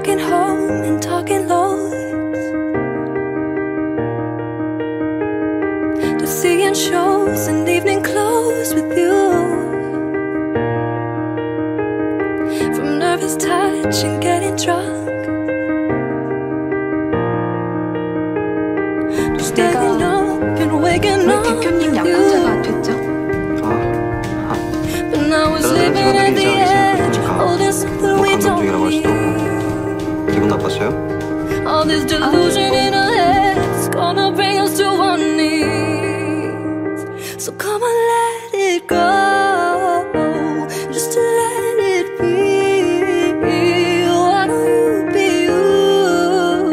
talking home and talking loads To seeing shows and evening clothes with you. From nervous touch and getting drunk. 나빴어요? All this delusion in our heads Gonna bring us to our knees So come and let it go Just to let it be Why don't you be you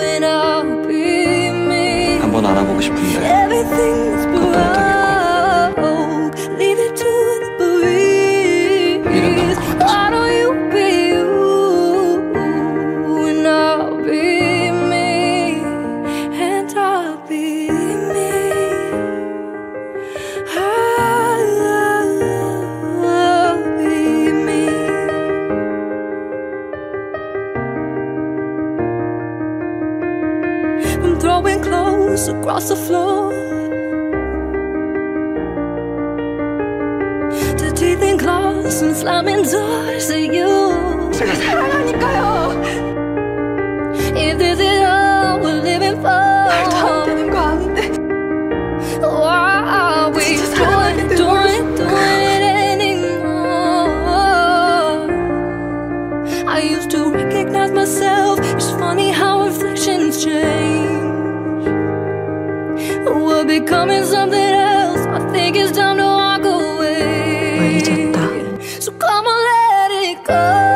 And I'll be me 한번 알아보고 싶은데 Everything growing close across the floor. The teeth in claws and slamming doors at you. 사랑하니까요. We're becoming something else. I think it's time to walk away. So come on, let it go.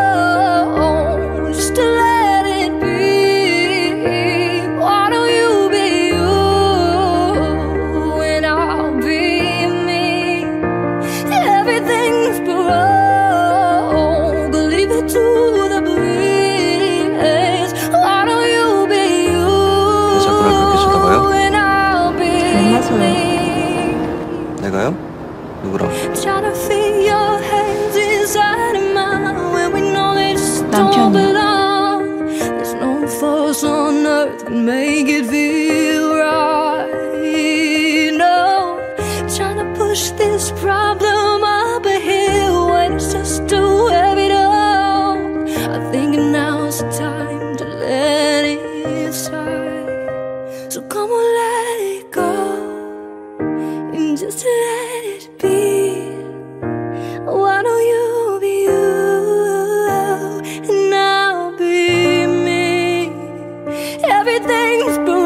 There's no force on earth can make it feel right. No, trying to push this problem up a hill when it's just too heavy to hold. I think now's the time to let it slide. So come on, let it go, and just let it. things boom.